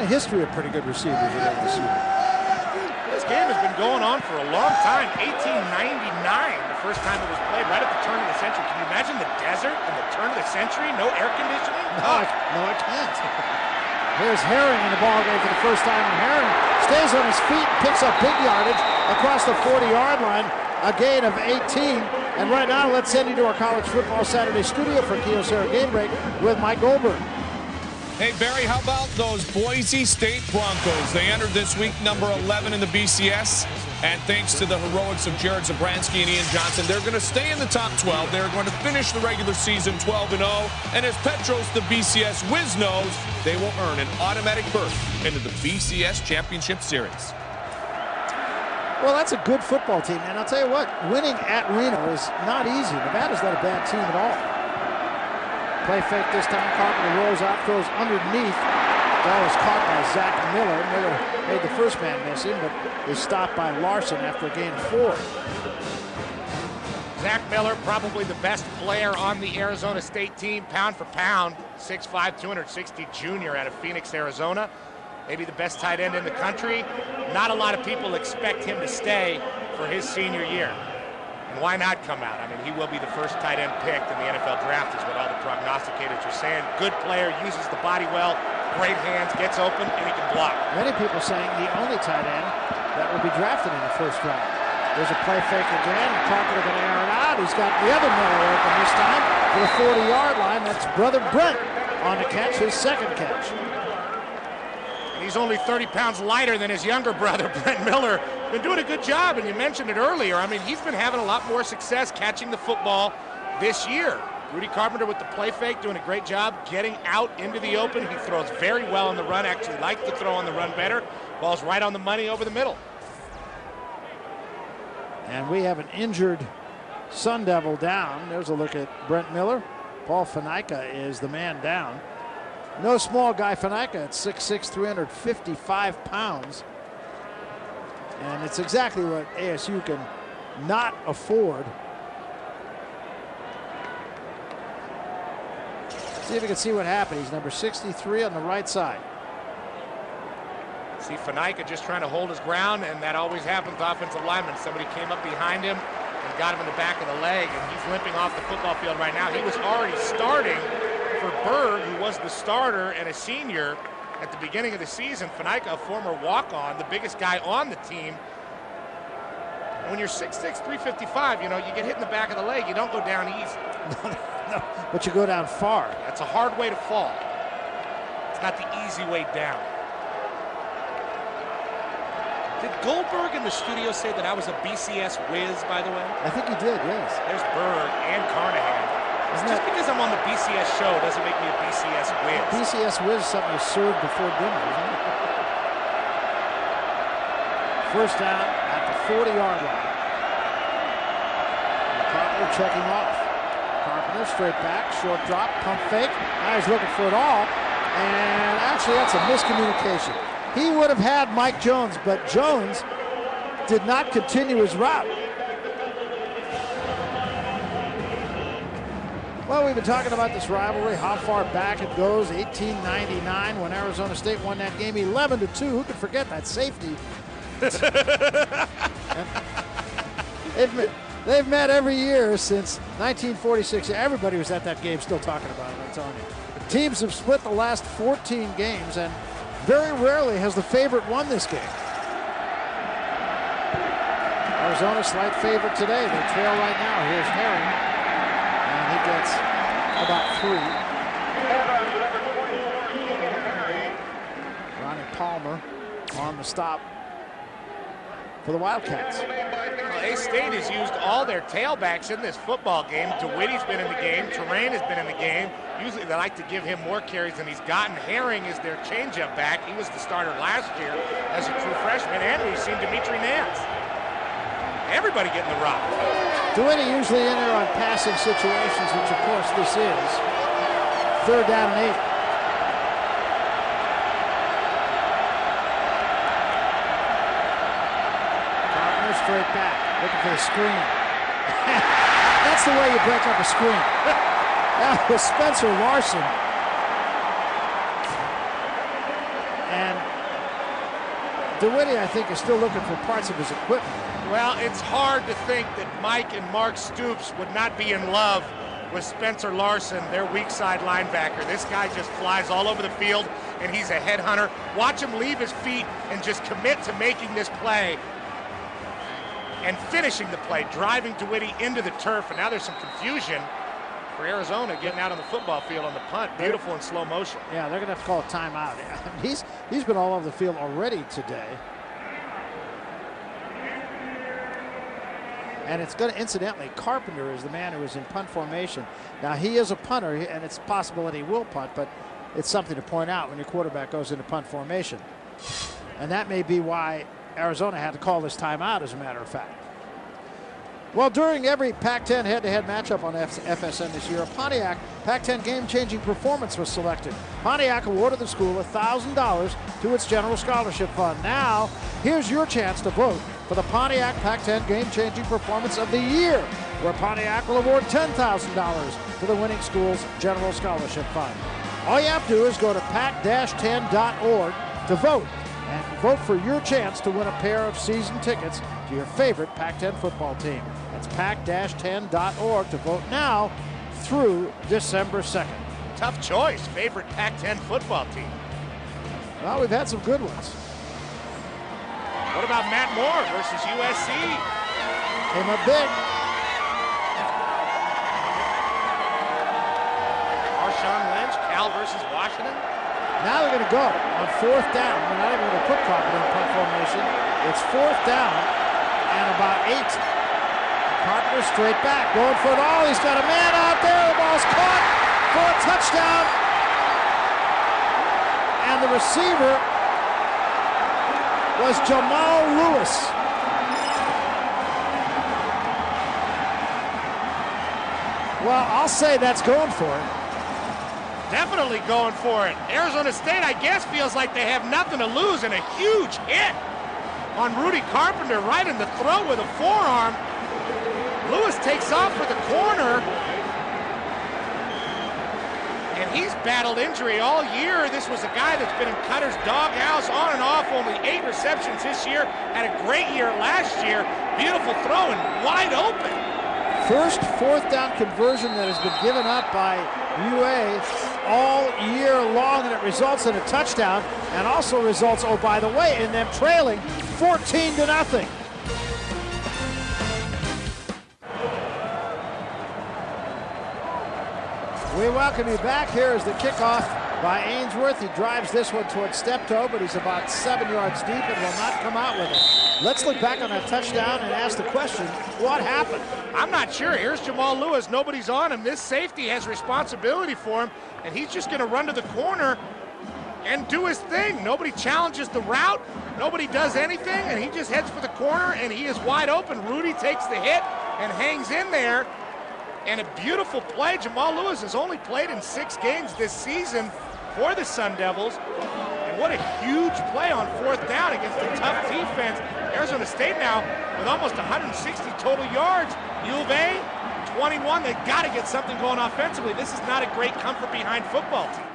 a history of pretty good receivers around this year. This game has been going on for a long time. 1899, the first time it was played, right at the turn of the century. Can you imagine the desert and the turn of the century? No air conditioning? No, I, no, I can't. Here's Herring in the ball game for the first time, and Herring stays on his feet, picks up big yardage across the 40-yard line, a gain of 18. And right now, let's send you to our College Football Saturday studio for Kyocera Game Break with Mike Goldberg. Hey, Barry, how about those Boise State Broncos? They entered this week number 11 in the BCS. And thanks to the heroics of Jared Zabransky and Ian Johnson, they're going to stay in the top 12. They're going to finish the regular season 12 0. And as Petros, the BCS whiz knows, they will earn an automatic berth into the BCS Championship Series. Well, that's a good football team. And I'll tell you what, winning at Reno is not easy. Nevada's not a bad team at all. Play fake this time. Carpenter rolls out, throws underneath. Ball was caught by Zach Miller. Miller made the first man miss him, but is stopped by Larsen after gain four. Zach Miller, probably the best player on the Arizona State team, pound for pound. 6'5", 260 junior out of Phoenix, Arizona. Maybe the best tight end in the country. Not a lot of people expect him to stay for his senior year. And why not come out? I mean, he will be the first tight end picked in the NFL draft, is what all the prognosticators are saying. Good player, uses the body well, great hands, gets open, and he can block. Many people saying the only tight end that will be drafted in the first round. There's a play fake again. Carpenter going to air it out. He's got the other Miller open this time to the 40-yard line. That's brother Brent on the catch, his second catch. He's only 30 pounds lighter than his younger brother, Brent Miller. Been doing a good job, and you mentioned it earlier. I mean, he's been having a lot more success catching the football this year. Rudy Carpenter with the play fake, doing a great job getting out into the open. He throws very well on the run, actually likes to throw on the run better. Ball's right on the money over the middle. And we have an injured Sun Devil down. There's a look at Brent Miller. Paul Fanaika is the man down. No small guy, Fanaika at 6'6", 355 pounds. And it's exactly what ASU can not afford. See if we can see what happened. He's number 63 on the right side. See Fanaika just trying to hold his ground, and that always happens to offensive linemen. Somebody came up behind him and got him in the back of the leg, and he's limping off the football field right now. He was already starting for Berg, who was the starter and a senior at the beginning of the season. Fanaika, a former walk-on, the biggest guy on the team. And when you're 6'6", 355, you know, you get hit in the back of the leg, you don't go down easy. no, no, but you go down far. That's a hard way to fall. It's not the easy way down. Did Goldberg in the studio say that I was a BCS whiz, by the way? I think he did, yes. There's Berg and Carnahan. Isn't Just because I'm on the BCS show doesn't make me a BCS whiz. BCS whiz is something you serve before dinner, isn't it? First down at the 40-yard line. And Carpenter checking off. Carpenter straight back, short drop, pump fake. Now he's looking for it all. And actually, that's a miscommunication. He would have had Mike Jones, but Jones did not continue his route. Well, we've been talking about this rivalry, how far back it goes. 1899 when Arizona State won that game 11 to 2. Who could forget that safety? they've, met, they've met every year since 1946. Everybody was at that game still talking about it, I'm telling you. Teams have split the last 14 games, and very rarely has the favorite won this game. Arizona slight favorite today. They trail right now. Here's Herring gets about three. Ronnie Palmer on the stop for the Wildcats. Well, A-State has used all their tailbacks in this football game. DeWitty's been in the game. Torain has been in the game. Usually they like to give him more carries than he's gotten. Herring is their changeup back. He was the starter last year as a true freshman. And we've seen Dimitri Nance. Everybody getting the rock. DeWitty usually in there on passing situations, which of course this is. Third down and eight. Carpenter straight back, looking for the screen. That's the way you break up a screen. that was Spencer Larsen. And DeWitty, I think, is still looking for parts of his equipment. Well, it's hard to think that Mike and Mark Stoops would not be in love with Spencer Larsen, their weak side linebacker. This guy just flies all over the field, and he's a headhunter. Watch him leave his feet and just commit to making this play and finishing the play, driving DeWitty into the turf. And now there's some confusion for Arizona getting out on the football field on the punt. Beautiful in slow motion. Yeah, they're going to have to call a timeout. He's he's been all over the field already today. And it's going to, incidentally, Carpenter is the man who is in punt formation. Now, he is a punter, and it's possible that he will punt, but it's something to point out when your quarterback goes into punt formation. And that may be why Arizona had to call this timeout, as a matter of fact. Well, during every Pac-10 head-to-head matchup on FSN this year, a Pontiac Pac-10 game-changing performance was selected. Pontiac awarded the school $1,000 to its general scholarship fund. Now, here's your chance to vote for the Pontiac Pac-10 game-changing performance of the year, where Pontiac will award $10,000 to the winning school's general scholarship fund. All you have to do is go to pac-10.org to vote and vote for your chance to win a pair of season tickets to your favorite Pac-10 football team. That's pac-10.org to vote now through December 2nd. Tough choice, favorite Pac-10 football team. Well, we've had some good ones. What about Matt Moore versus USC? Came up big. Marshawn Lynch, Cal versus Washington. Now they're going to go on fourth down. They're not even going to put Carpenter in punt formation. It's fourth down and about eight. Carpenter straight back, going for it all. He's got a man out there. The ball's caught for a touchdown. And the receiver was Jamal Lewis. Well, I'll say that's going for it definitely going for it. Arizona State, I guess, feels like they have nothing to lose and a huge hit on Rudy Carpenter right in the throat with a forearm. Lewis takes off for the corner. And he's battled injury all year. This was a guy that's been in Koetter's doghouse on and off, only eight receptions this year. Had a great year last year. Beautiful throw and wide open. First fourth down conversion that has been given up by UA all year long, and it results in a touchdown and also results, oh, by the way, in them trailing 14 to nothing. We welcome you back. Here is the kickoff by Ainsworth. He drives this one towards Steptoe, but he's about seven yards deep and will not come out with it. Let's look back on that touchdown and ask the question, what happened? I'm not sure. Here's Jamal Lewis. Nobody's on him. This safety has responsibility for him, and he's just going to run to the corner and do his thing. Nobody challenges the route. Nobody does anything, and he just heads for the corner, and he is wide open. Rudy takes the hit and hangs in there and a beautiful play. Jamal Lewis has only played in six games this season for the Sun Devils. And what a huge play on fourth down against a tough defense. Arizona State now with almost 160 total yards. U of A, 21. They've got to get something going offensively. This is not a great comfort behind football team.